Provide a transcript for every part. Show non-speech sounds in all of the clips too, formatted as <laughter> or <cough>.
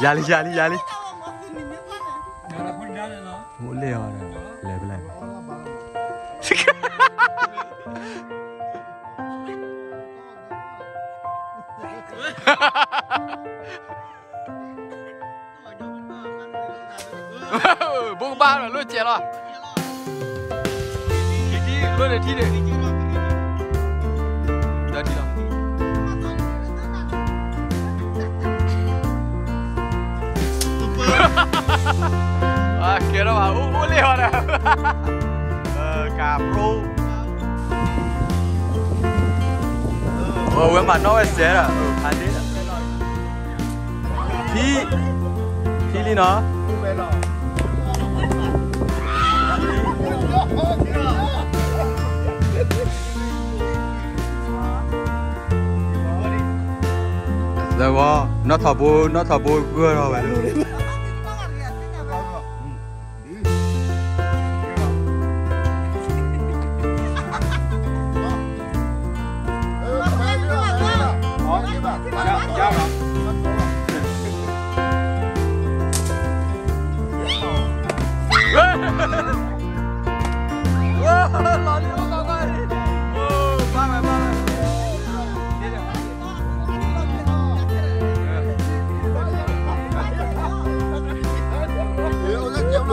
Dali, dali, dali. Mule ona. Level level. <laughs> Bung ba rồi luôn chè rồi. Đi đi luôn để thi đi. Ờ, à, Ah, quiero a un liều ahora. Ờ, cà pro. Ờ, quên mà nó sẽ là anh đi là. Thi, thi đi nó. Dạ vâng, nó thọ bố, nó thọ bố cưa rồi vậy.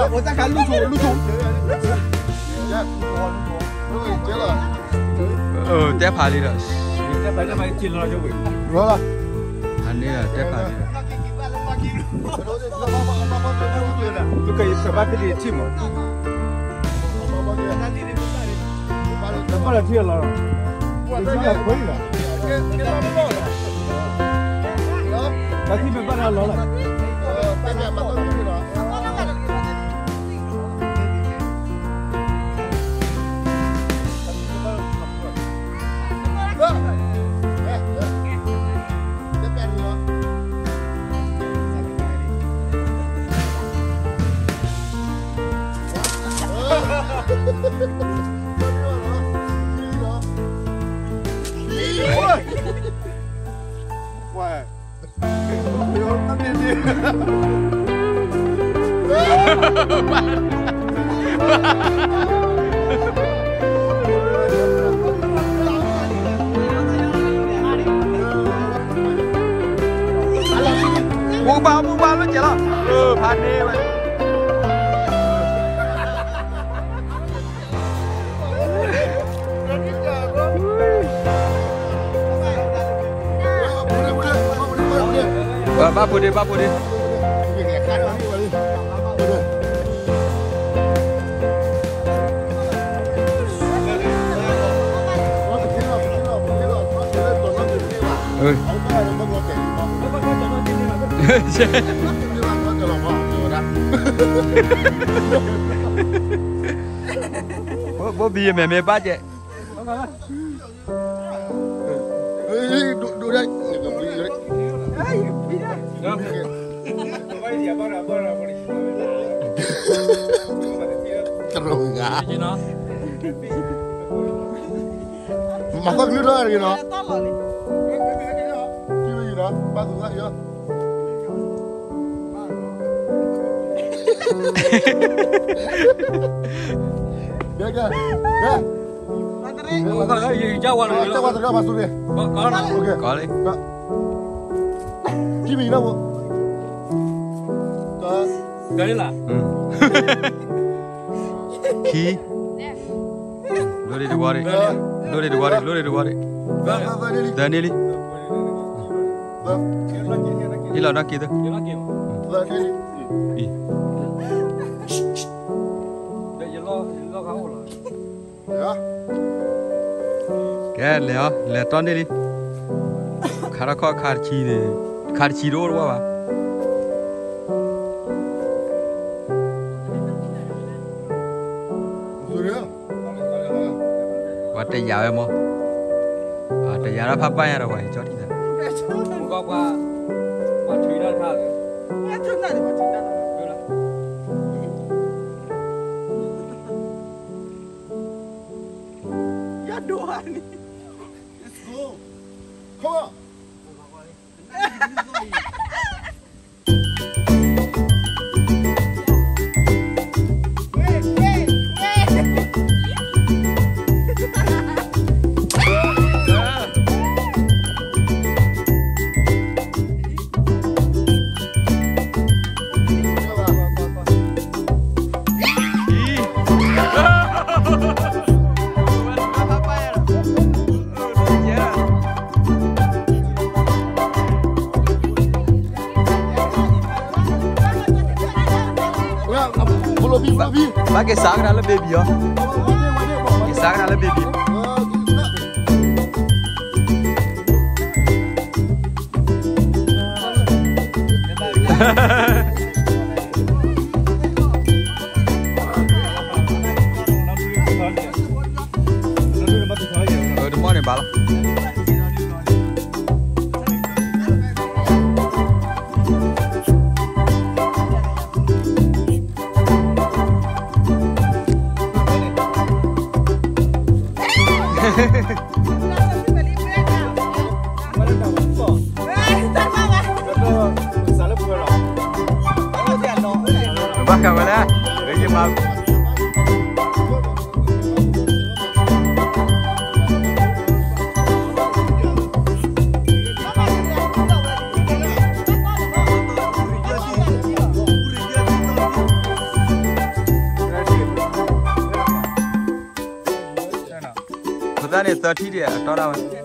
Ờ, 我在看路途，路途。结了， Ừ, tép hà đi rồi. 你再把这买进了就会。得了。 Anh đi là tép hà đi rồi. 都可以可把这里进嘛，把这进了，你现在可以了，把这边把它捞了。 Ờ, ba phụ đi, ba phụ đi. Ừ. <laughs> bố bố bia mẹ mẹ ba chị đủ đây Ay, mira. No, Terlunga. Masak lu doang, you know. Kira you know, pas usah ya. Biar kan? Ya. Baterai. Masak lagi Jawa lu. Jawa terus masuk deh. Kalau nak. Oke. Kali. 这边一辆我，呃，可以了。嗯。Key. Lori di wari. Lori di wari. Lori di wari. Danili. Ila nak kita. Danili. Gel ya, letan dedi. Karakol karçiydi. Đồ quá ba Surya và tay dạo em không à tay dạo nó phát bay rồi vậy cho đi ra Muka qua qua thủy ra ra. Ya dua nih. Come on que sagra le baby, yo Que sagra le baby. <laughs> त ठिक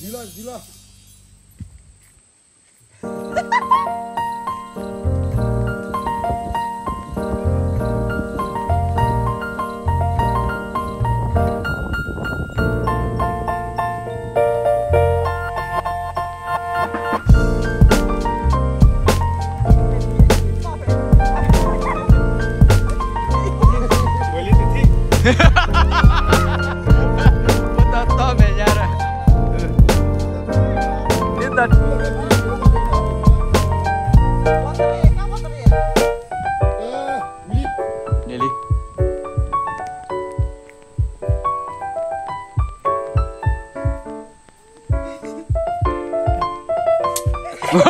你拿多？了？了？<laughs> 给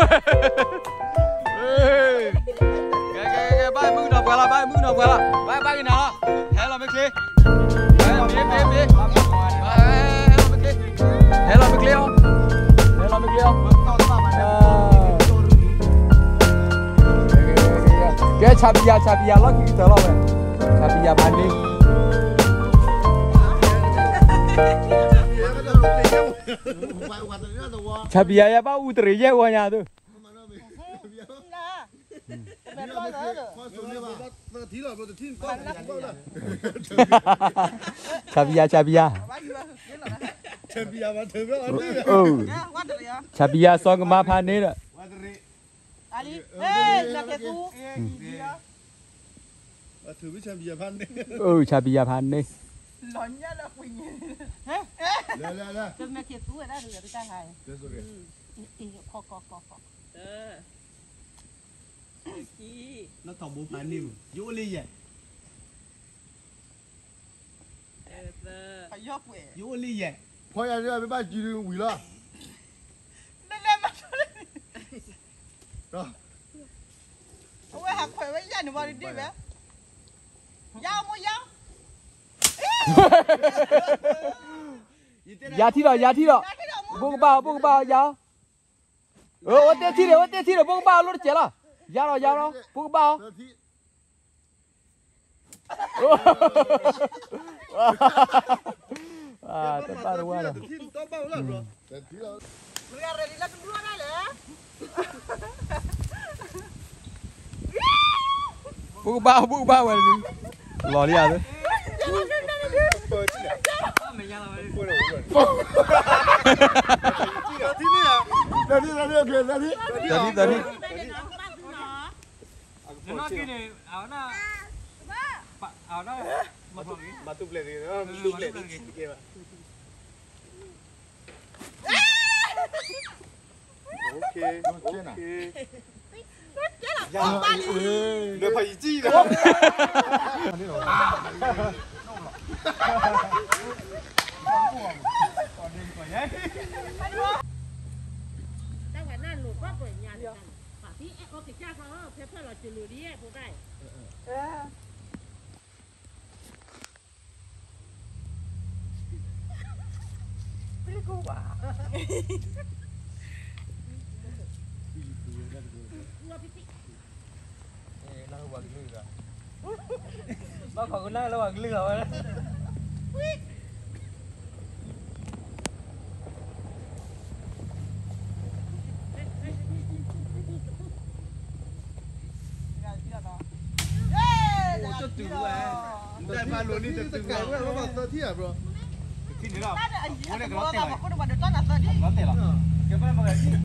给给，把木头拐了，把木头拐了，把把给拿了，来了没给？来，别别别！Gaya cabia cabia lo kita lo kan, cabia banding. Chabiyaya ba utri je wa nya tu. Chabia Chabia. Chabia, ba tu ba. Oh. Chabiya song ma pha. Ali, eh, la ke tu. Oh, chabiya pha ne. Ừ chà bia xong cái má phan đấy rồi thử với xem bia phan đi ừ chà bia phan đi Lẹ lẹ lẹ. nó thòng bố phan đi dỗ ly vậy. Dỗ ly vậy. Khoai ra ra ba chỉ đi quỷ la. Đó. giá thi rồi 哈哈哈！压梯了，压梯了，五个包，五个包，压。呃，我掉梯了，我掉梯了，五个包，我都捡了，压了，压了，五个包。哈哈哈哈哈哈！<laughs> <laughs> 啊，这把都完了。五个包，五个包完了，落地了。Tadi tadi oke tadi. Tadi tadi. Nó kia này áo nó áo nó mà tụp lên thì nó tụp lên thì kia mà. Ok ok ok. Nó phải chi đó đang phải nan lụt quá rồi nhà thì phải tí em có cái cha nó phép phép là chỉ lụt đi em bố đây lo ni te tengo. Bueno, no pasa tía, bro. Sí, mira. Ahora que lo tengo. Ahora que lo tengo. ¿Qué podemos decir?